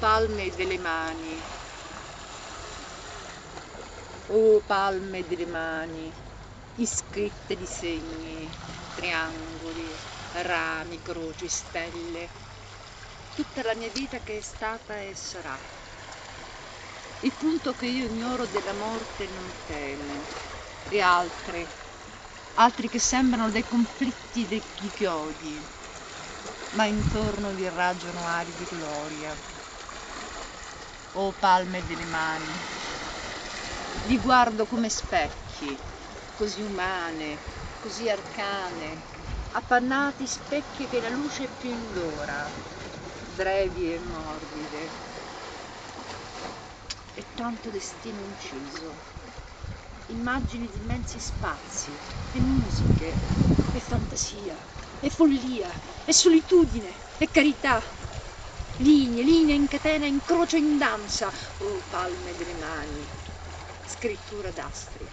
palme delle mani, oh palme delle mani, iscritte di segni, triangoli, rami, croci, stelle, tutta la mia vita che è stata e sarà. Il punto che io ignoro della morte non temo, e altri, altri che sembrano dei conflitti di chiodi, ma intorno vi raggiano ali di gloria. O palme delle mani, li guardo come specchi, così umane, così arcane, appannati specchi che la luce più indora, brevi e morbide. E tanto destino inciso, immagini di immensi spazi, e musiche, e fantasia, e follia, e solitudine, e carità, linee, linee in catena, in croce, in danza, oh palme delle mani, scrittura d'astri.